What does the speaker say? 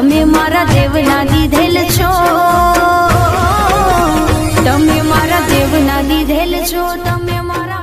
તમે મારા દેવના દીધેલ છો. તમે મારા દેવના દીધેલ છો. તમે મારા